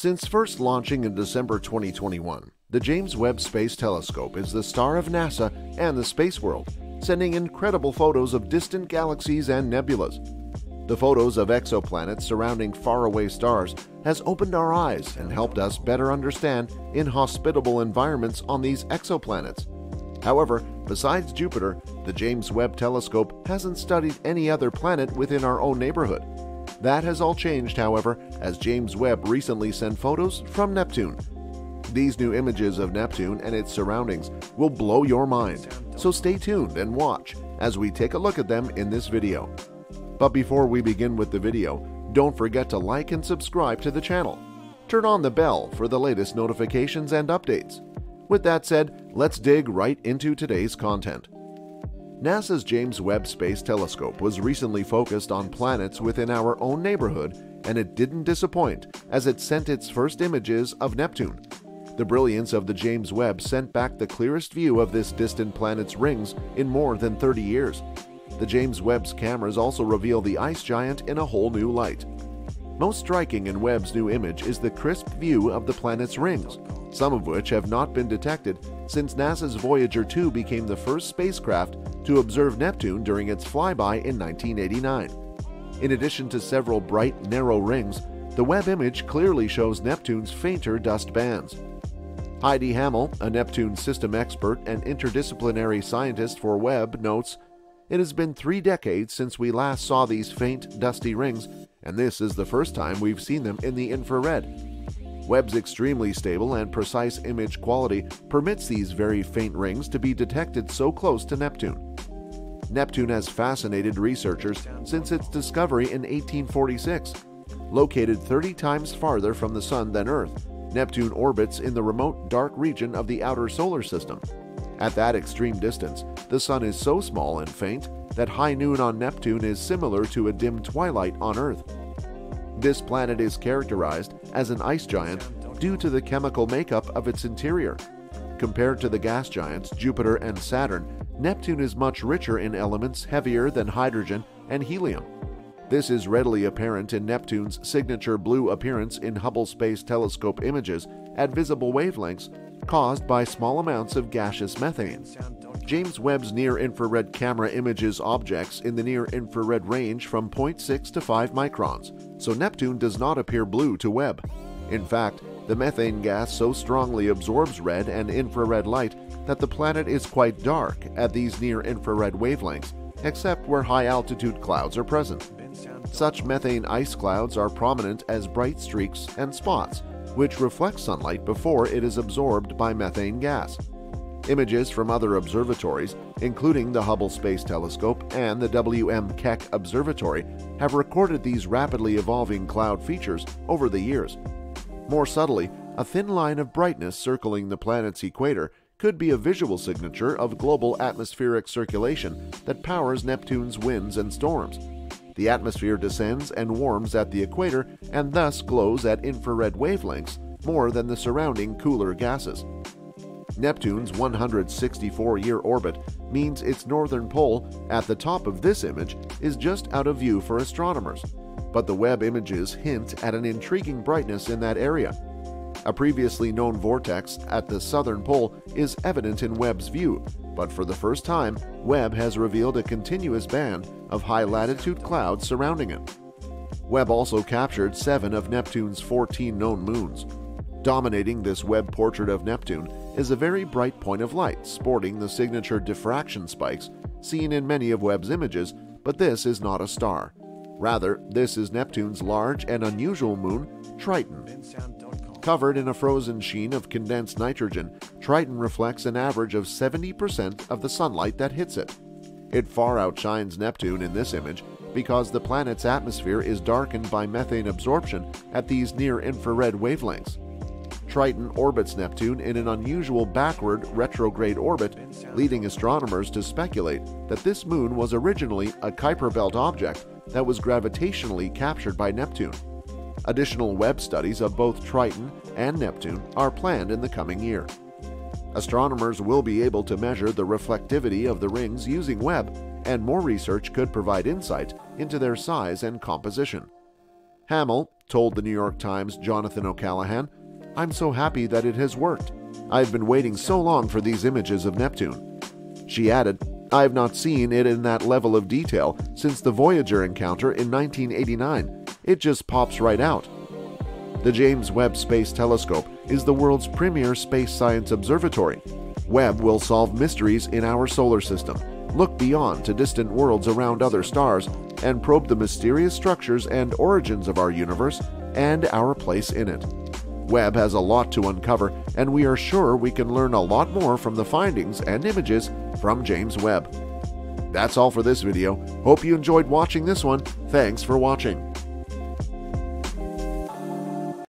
Since first launching in December 2021, the James Webb Space Telescope is the star of NASA and the space world, sending incredible photos of distant galaxies and nebulas. The photos of exoplanets surrounding faraway stars has opened our eyes and helped us better understand inhospitable environments on these exoplanets. However, besides Jupiter, the James Webb Telescope hasn't studied any other planet within our own neighborhood. That has all changed, however, as James Webb recently sent photos from Neptune. These new images of Neptune and its surroundings will blow your mind, so stay tuned and watch as we take a look at them in this video. But before we begin with the video, don't forget to like and subscribe to the channel. Turn on the bell for the latest notifications and updates. With that said, let's dig right into today's content. NASA's James Webb Space Telescope was recently focused on planets within our own neighborhood, and it didn't disappoint as it sent its first images of Neptune. The brilliance of the James Webb sent back the clearest view of this distant planet's rings in more than 30 years. The James Webb's cameras also reveal the ice giant in a whole new light. Most striking in Webb's new image is the crisp view of the planet's rings, some of which have not been detected since NASA's Voyager 2 became the first spacecraft to observe Neptune during its flyby in 1989. In addition to several bright, narrow rings, the Webb image clearly shows Neptune's fainter dust bands. Heidi Hammel, a Neptune system expert and interdisciplinary scientist for Webb, notes, It has been three decades since we last saw these faint, dusty rings, and this is the first time we've seen them in the infrared. Webb's extremely stable and precise image quality permits these very faint rings to be detected so close to Neptune. Neptune has fascinated researchers since its discovery in 1846. Located 30 times farther from the Sun than Earth, Neptune orbits in the remote dark region of the outer solar system. At that extreme distance, the Sun is so small and faint that high noon on Neptune is similar to a dim twilight on Earth. This planet is characterized as an ice giant due to the chemical makeup of its interior. Compared to the gas giants Jupiter and Saturn, Neptune is much richer in elements heavier than hydrogen and helium. This is readily apparent in Neptune's signature blue appearance in Hubble Space Telescope images at visible wavelengths caused by small amounts of gaseous methane. James Webb's near-infrared camera images objects in the near-infrared range from 0.6 to 5 microns, so Neptune does not appear blue to Webb. In fact, the methane gas so strongly absorbs red and infrared light that the planet is quite dark at these near-infrared wavelengths, except where high-altitude clouds are present. Such methane ice clouds are prominent as bright streaks and spots, which reflect sunlight before it is absorbed by methane gas. Images from other observatories, including the Hubble Space Telescope and the W.M. Keck Observatory, have recorded these rapidly evolving cloud features over the years. More subtly, a thin line of brightness circling the planet's equator could be a visual signature of global atmospheric circulation that powers Neptune's winds and storms. The atmosphere descends and warms at the equator and thus glows at infrared wavelengths more than the surrounding cooler gases. Neptune's 164-year orbit means its northern pole, at the top of this image, is just out of view for astronomers, but the Webb images hint at an intriguing brightness in that area. A previously known vortex at the southern pole is evident in Webb's view, but for the first time, Webb has revealed a continuous band of high-latitude clouds surrounding it. Webb also captured seven of Neptune's 14 known moons, Dominating this Webb portrait of Neptune is a very bright point of light sporting the signature diffraction spikes seen in many of Webb's images, but this is not a star. Rather, this is Neptune's large and unusual moon, Triton. Covered in a frozen sheen of condensed nitrogen, Triton reflects an average of 70% of the sunlight that hits it. It far outshines Neptune in this image because the planet's atmosphere is darkened by methane absorption at these near-infrared wavelengths. Triton orbits Neptune in an unusual backward retrograde orbit, leading astronomers to speculate that this moon was originally a Kuiper Belt object that was gravitationally captured by Neptune. Additional Webb studies of both Triton and Neptune are planned in the coming year. Astronomers will be able to measure the reflectivity of the rings using Webb, and more research could provide insight into their size and composition. Hammel, told the New York Times Jonathan O'Callaghan. I'm so happy that it has worked. I've been waiting so long for these images of Neptune. She added, I have not seen it in that level of detail since the Voyager encounter in 1989. It just pops right out. The James Webb Space Telescope is the world's premier space science observatory. Webb will solve mysteries in our solar system, look beyond to distant worlds around other stars, and probe the mysterious structures and origins of our universe and our place in it. Webb has a lot to uncover, and we are sure we can learn a lot more from the findings and images from James Webb. That's all for this video. Hope you enjoyed watching this one. Thanks for watching.